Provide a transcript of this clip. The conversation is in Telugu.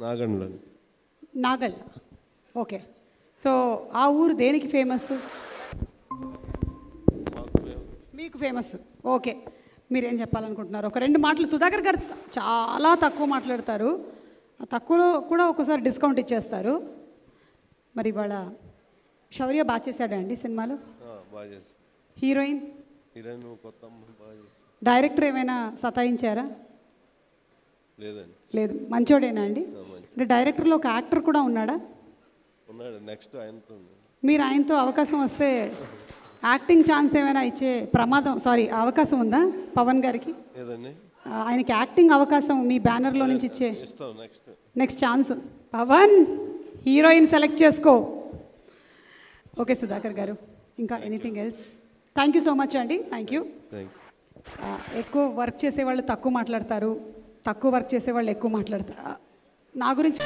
నాగండ్లో నాగల్. ఓకే. సో ఆ ఊరు దేనికి ఫేమస్? మీకు ఫేమస్. ఓకే. మీరేం చెప్పాలనుకుంటున్నారు? ఒక రెండు మాటలు సుధాకర్ గారు చాలా తక్కువ మాట్లాడతారు. తక్కువలో కూడా ఒక్కోసారి డిస్కౌంట్ ఇచ్చేస్తారు. మరి ఇవాళ శౌర్య బాగా చేశాడా అండి సినిమాలో? హీరోయిన్? డైరెక్టర్ ఏమైనా సతాయించారా? లేదండి. లేదు. మంచోడేనా అండి? అంటే డైరెక్టర్లో ఒక యాక్టర్ కూడా ఉన్నాడా? ఉన్నాడు. నెక్స్ట్ ఆయనతో. మీరు ఆయనతో అవకాశం వస్తే యాక్టింగ్ ఛాన్స్ ఏమైనా ఇచ్చే ప్రమాదం సారీ అవకాశం ఉందా పవన్ గారికి? లేదండి ఆయనకి యాక్టింగ్ అవకాశం మీ బ్యానర్లో నుంచి ఇచ్చే next. Next chance. Pavan heroine select చేసుకో. ఓకే సుధాకర్ గారు. ఇంకా anything else. Thank you so much అండి. Thank you. ఎక్కువ వర్క్ చేసేవాళ్ళు తక్కువ మాట్లాడతారు. తక్కువ వర్క్ చేసేవాళ్ళు ఎక్కువ మాట్లాడతారు నా గురించి